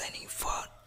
Any for